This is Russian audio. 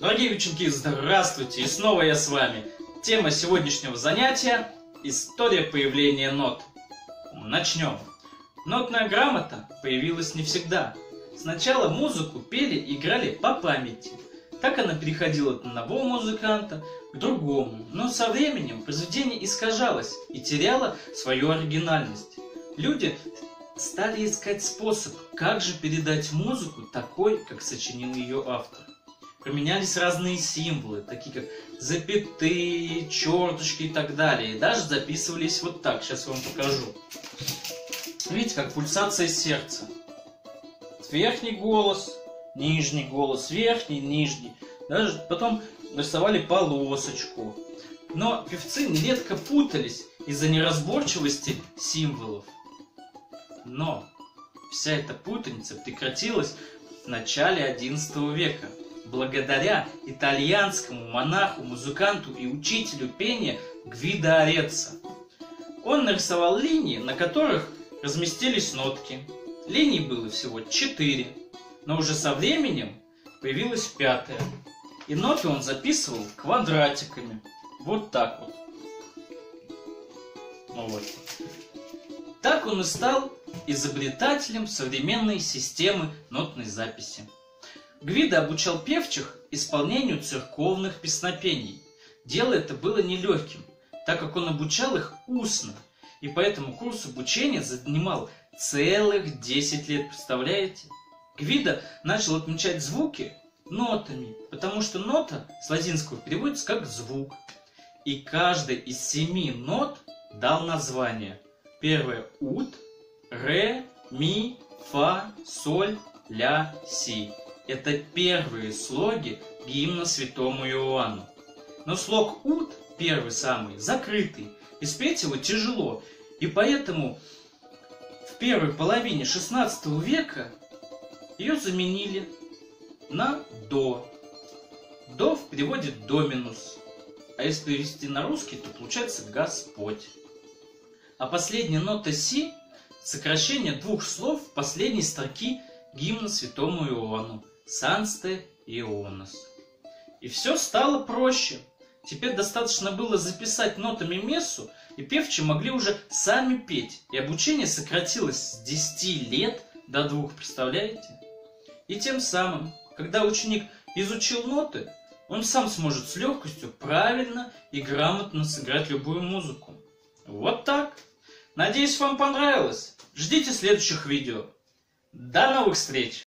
Дорогие ученики, здравствуйте! И снова я с вами. Тема сегодняшнего занятия – история появления нот. Начнем. Нотная грамота появилась не всегда. Сначала музыку пели и играли по памяти. Так она переходила от одного музыканта к другому. Но со временем произведение искажалось и теряло свою оригинальность. Люди стали искать способ, как же передать музыку такой, как сочинил ее автор поменялись разные символы, такие как запятые, черточки и так далее. И даже записывались вот так. Сейчас я вам покажу. Видите, как пульсация сердца. Верхний голос, нижний голос, верхний, нижний. Даже потом нарисовали полосочку. Но певцы нередко путались из-за неразборчивости символов. Но вся эта путаница прекратилась в начале XI века благодаря итальянскому монаху, музыканту и учителю пения Гвидо Ореццо. Он нарисовал линии, на которых разместились нотки. Линий было всего четыре, но уже со временем появилась пятая. И ноты он записывал квадратиками. Вот так вот. Ну вот. Так он и стал изобретателем современной системы нотной записи. Гвида обучал певчих исполнению церковных песнопений. Дело это было нелегким, так как он обучал их устно, и поэтому курс обучения занимал целых 10 лет, представляете? Гвида начал отмечать звуки нотами, потому что нота с латинского переводится как звук. И каждый из семи нот дал название. Первое – ут, ре, ми, фа, соль, ля, си. Это первые слоги гимна святому Иоанну. Но слог «ут», первый самый, закрытый, и спеть его тяжело. И поэтому в первой половине XVI века ее заменили на «до». «До» в переводе «доминус». А если перевести на русский, то получается «Господь». А последняя нота «си» – сокращение двух слов последней строки гимна святому Иоанну. Сансте Ионос. И все стало проще. Теперь достаточно было записать нотами мессу, и певчи могли уже сами петь. И обучение сократилось с 10 лет до двух, представляете? И тем самым, когда ученик изучил ноты, он сам сможет с легкостью правильно и грамотно сыграть любую музыку. Вот так. Надеюсь, вам понравилось. Ждите следующих видео. До новых встреч!